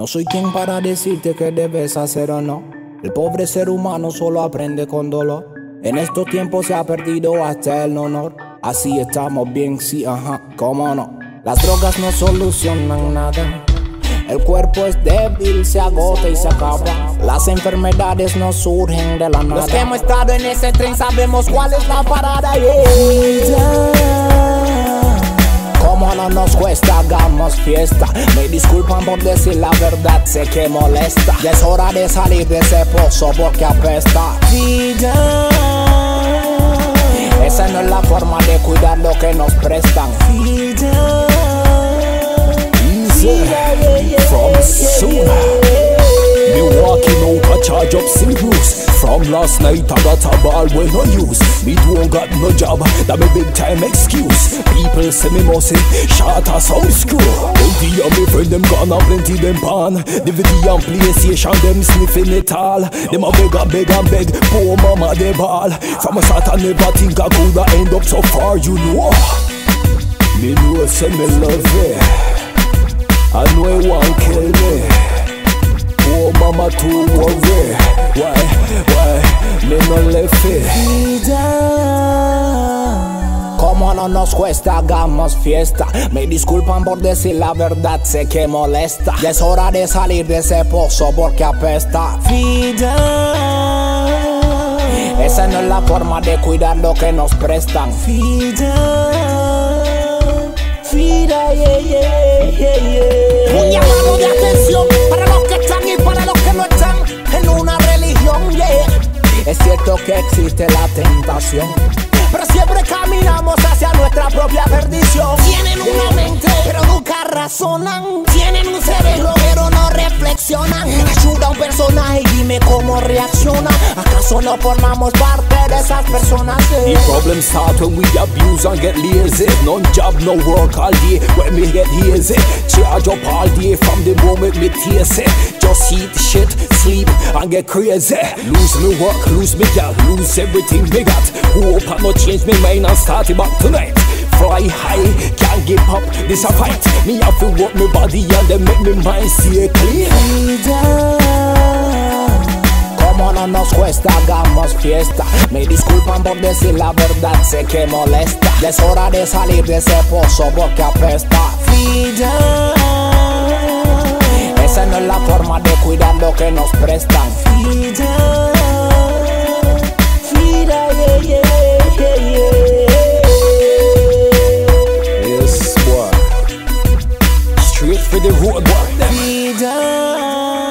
No soy quien para decirte que debes hacer o no. El pobre ser humano solo aprende con dolor. En estos tiempos se ha perdido hasta el honor. Así estamos bien, sí, ajá, cómo no. Las drogas no solucionan nada. El cuerpo es débil, se agota y se acaba. Las enfermedades no surgen de la nada. Los que hemos estado en ese tren sabemos cuál es la parada. Como Me disculpan por decir la verdad, sé que molesta. Ya es hora de salir de ese pozo porque apesta. Vida. Esa no es la forma de cuidar lo que nos prestan. Vida. Charge up syllabus From last night I got a ball when no use Me don't got no job, that me big time excuse. People say me must short as sound screw. Plenty of me friend them gone and plenty them pan DVD and PlayStation them sniffing it all. Them a beg and beg and beg, poor mama they ball. From a start I never think I coulda end up so far you know. Me know say me love it I know it won't kill me mama too worry Why, why, me no left it Como no nos cuesta, hagamos fiesta. Me disculpan por decir la verdad, sé que molesta. Ya es hora de salir de ese pozo porque apesta. Vida. Esa no es la forma de cuidar lo que nos prestan. Vida, Pero siempre caminamos hacia nuestra propia perdición. Tienen una mente, pero nunca razonan. Tienen un cerebro, pero no reflexionan. Ayuda a un personaje y dime cómo reacciona. ¿Acaso no formamos parte de esas personas? The problem start when we abuse and get lazy None job, no work all day when me get hazy Charge up all day from the moment me taste it Just eat shit, sleep and get crazy Lose me work, lose me girl, lose everything me got Hope I not change me mind and start it back tonight Fly high, can't give up, this a fight Me have to work me body and then make me mind stay clean Como no nos cuesta, hagamos fiesta. Me disculpan por decir la verdad, sé que molesta. Es hora de salir de ese pozo porque apesta. Vida. Esa no es la forma de cuidar lo que nos prestan. Vida. For the road boy Vida.